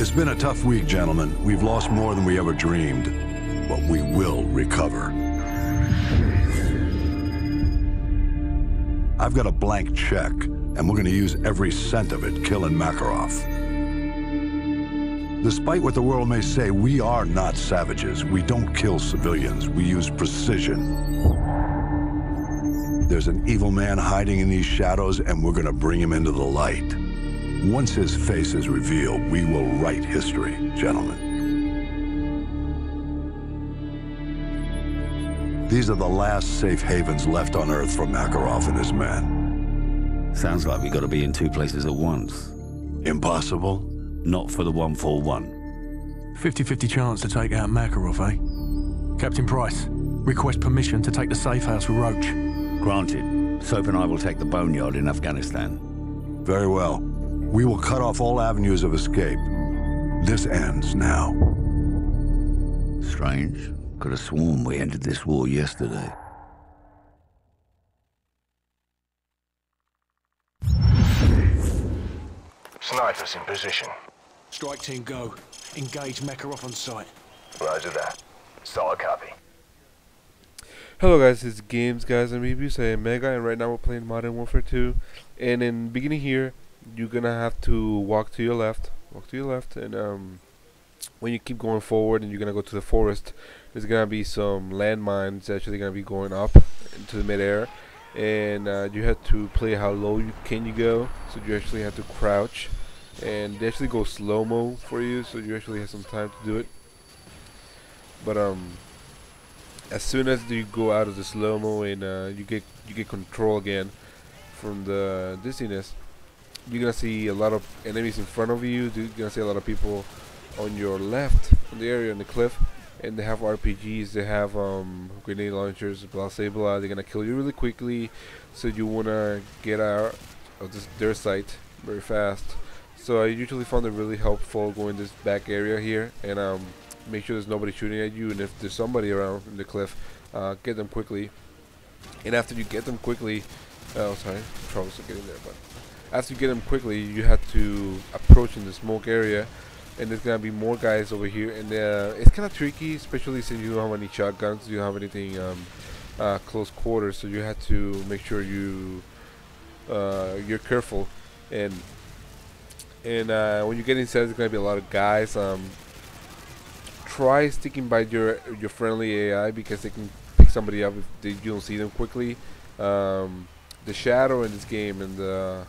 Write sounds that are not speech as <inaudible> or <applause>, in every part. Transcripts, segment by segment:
It's been a tough week, gentlemen. We've lost more than we ever dreamed, but we will recover. I've got a blank check, and we're going to use every cent of it killing Makarov. Despite what the world may say, we are not savages. We don't kill civilians. We use precision. There's an evil man hiding in these shadows, and we're going to bring him into the light. Once his face is revealed, we will write history, gentlemen. These are the last safe havens left on Earth for Makarov and his men. Sounds like we've gotta be in two places at once. Impossible? Not for the 141. 50-50 chance to take out Makarov, eh? Captain Price, request permission to take the safe house with Roach. Granted. Soap and I will take the boneyard in Afghanistan. Very well. We will cut off all avenues of escape. This ends now. Strange. Could have sworn we ended this war yesterday. Snipers in position. Strike team go. Engage Makarov on sight. Roger that. Solid copy. Hello guys, it's Games Guides and Reviews. I am Mega and right now we're playing Modern Warfare 2 and in beginning here you're gonna have to walk to your left walk to your left and um, when you keep going forward and you're gonna go to the forest there's gonna be some landmines actually gonna be going up into the midair. And uh, you have to play how low you can you go. So you actually have to crouch. And they actually go slow-mo for you so you actually have some time to do it. But um as soon as you go out of the slow-mo and uh, you get you get control again from the dizziness you're gonna see a lot of enemies in front of you. You're gonna see a lot of people on your left in the area on the cliff and they have RPGs they have um, grenade launchers blah blah blah. They're gonna kill you really quickly so you wanna get out of this, their sight very fast. So I usually found it really helpful going this back area here and um, make sure there's nobody shooting at you and if there's somebody around in the cliff uh, get them quickly. And after you get them quickly oh sorry troubles getting there but after you get them quickly you have to approach in the smoke area and there's gonna be more guys over here and uh, it's kind of tricky especially since you don't have any shotguns you don't have anything um, uh, close quarters so you have to make sure you uh, you're careful. And and uh, when you get inside there's gonna be a lot of guys um, try sticking by your your friendly AI because they can pick somebody up if they, you don't see them quickly. Um, the shadow in this game and the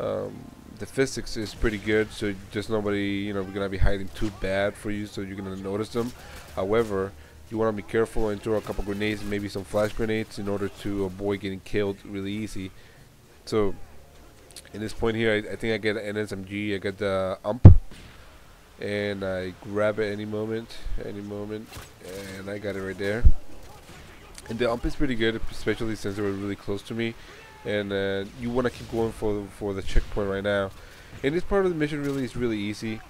um, the physics is pretty good. So there's nobody you know gonna be hiding too bad for you. So you're gonna notice them. However you want to be careful and throw a couple grenades maybe some flash grenades in order to avoid getting killed really easy. So in this point here I, I think I get an SMG I get the ump and I grab it any moment any moment and I got it right there and the ump is pretty good especially since they were really close to me and uh, you want to keep going for for the checkpoint right now. And this part of the mission really is really easy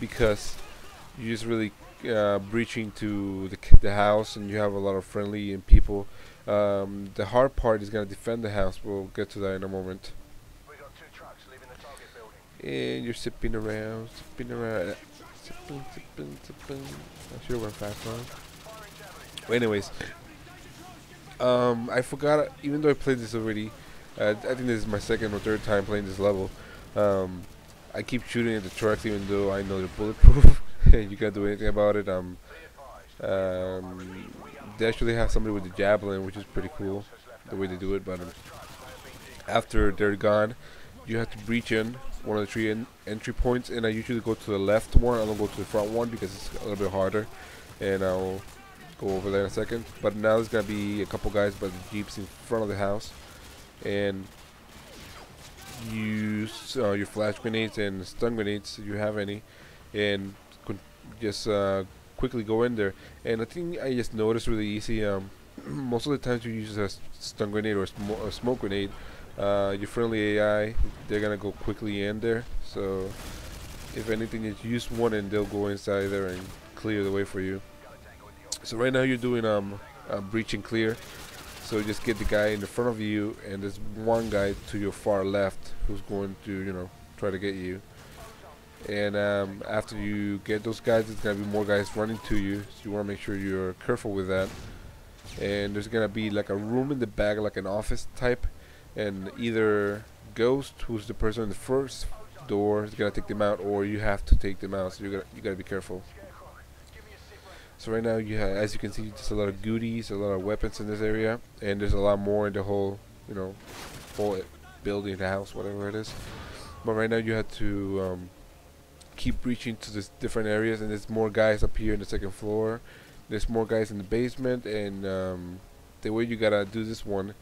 because you're just really uh, breaching to the, the house and you have a lot of friendly and people. Um, the hard part is going to defend the house. We'll get to that in a moment. And you're sipping around, sipping around, sipping, sipping, sipping. I should have went fast on. Well, anyways, um, I forgot. Even though I played this already, uh, I think this is my second or third time playing this level. Um, I keep shooting at the trucks even though I know they're bulletproof. <laughs> you can't do anything about it. Um, um, they actually have somebody with the javelin, which is pretty cool, the way they do it. But um, after they're gone, you have to breach in one of the three entry points, and I usually go to the left one. I don't go to the front one because it's a little bit harder, and I'll go over there in a second. But now there's gonna be a couple guys by the jeeps in front of the house and use uh, your flash grenades and stun grenades if you have any and just uh, quickly go in there and I think I just noticed really easy um, <clears throat> most of the times you use a stun grenade or a, smoke grenade uh, your friendly AI they're gonna go quickly in there so if anything you use one and they'll go inside there and clear the way for you so right now you're doing um, breach and clear So just get the guy in the front of you, and there's one guy to your far left who's going to, you know, try to get you. And um, after you get those guys, there's gonna be more guys running to you. So you want to make sure you're careful with that. And there's gonna be like a room in the back, like an office type, and either Ghost, who's the person in the first door, is gonna take them out, or you have to take them out. So you gotta you gotta be careful. So right now, you have, as you can see, just a lot of goodies, a lot of weapons in this area, and there's a lot more in the whole, you know, whole building, the house, whatever it is. But right now, you have to um, keep reaching to this different areas, and there's more guys up here in the second floor. There's more guys in the basement, and um, the way you gotta do this one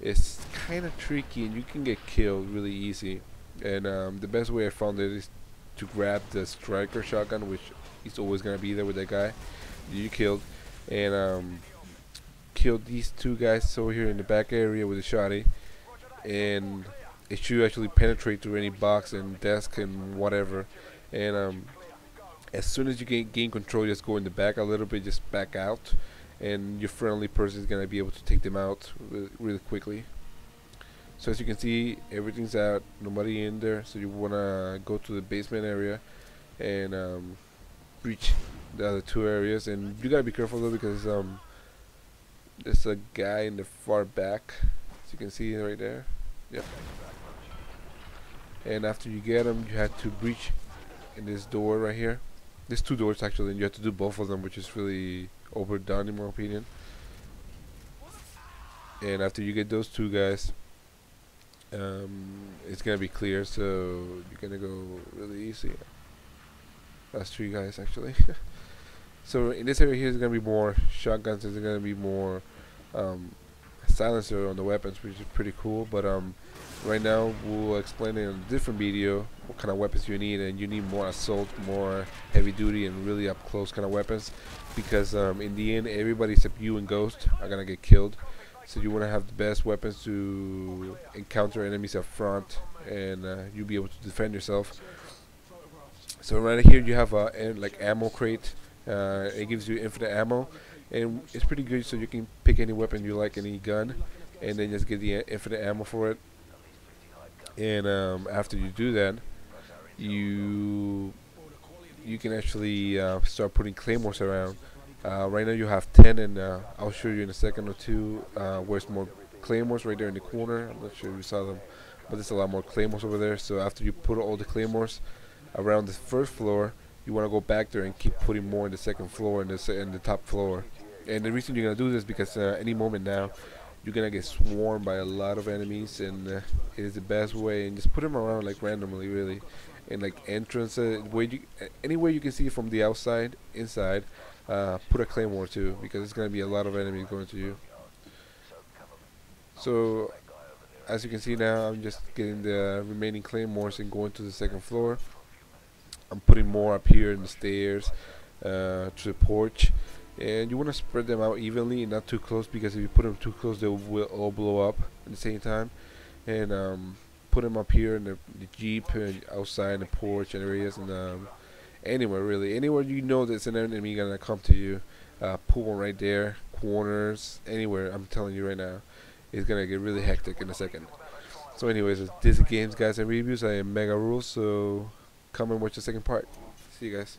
is kind of tricky, and you can get killed really easy. And um, the best way I found it is to grab the striker shotgun, which is always gonna be there with that guy you killed, and um, killed these two guys over here in the back area with a shotty, and it should actually penetrate through any box and desk and whatever. And um, as soon as you gain, gain control, just go in the back a little bit, just back out, and your friendly person is gonna be able to take them out really, really quickly. So as you can see, everything's out, nobody in there. So you wanna go to the basement area and um, breach the other two areas, and you gotta be careful though because um, there's a guy in the far back, as you can see right there. Yep. And after you get him, you have to breach in this door right here. There's two doors actually, and you have to do both of them, which is really overdone in my opinion. And after you get those two guys, um, it's gonna be clear, so you're gonna go really easy. That's three guys actually. <laughs> so in this area here is gonna be more shotguns. There's gonna be more um, silencer on the weapons, which is pretty cool. But um, right now we'll explain in a different video what kind of weapons you need, and you need more assault, more heavy duty, and really up close kind of weapons. Because um, in the end, everybody except you and Ghost are gonna get killed. So you want to have the best weapons to encounter enemies up front, and uh, you'll be able to defend yourself. So right here you have a like ammo crate. Uh, it gives you infinite ammo, and it's pretty good. So you can pick any weapon you like, any gun, and then just get the infinite ammo for it. And um, after you do that, you you can actually uh, start putting claymores around. Uh, right now you have 10, and uh, I'll show you in a second or two uh, where's more claymores right there in the corner. I'm not sure if you saw them, but there's a lot more claymores over there. So after you put all the claymores, around the first floor, you want to go back there and keep putting more in the second floor and the in the top floor. And the reason you're gonna do this because uh, any moment now, you're gonna get swarmed by a lot of enemies, and uh, it is the best way. And just put them around like randomly, really, and like entrance uh, where you anywhere you can see from the outside, inside. Uh, put a claymore too because it's gonna be a lot of enemies going to you. So as you can see now, I'm just getting the remaining claymores and going to the second floor. I'm putting more up here in the stairs uh, to the porch and you want to spread them out evenly and not too close because if you put them too close they will all blow up at the same time and um, put them up here in the, the jeep and outside the porch and areas and um, anywhere really anywhere you know there's an enemy gonna come to you uh, put one right there corners anywhere I'm telling you right now it's gonna get really hectic in a second so anyways this is games guides and reviews I am Mega Rules so come and watch the second part. See you guys.